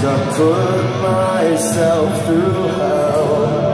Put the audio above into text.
to put myself through hell.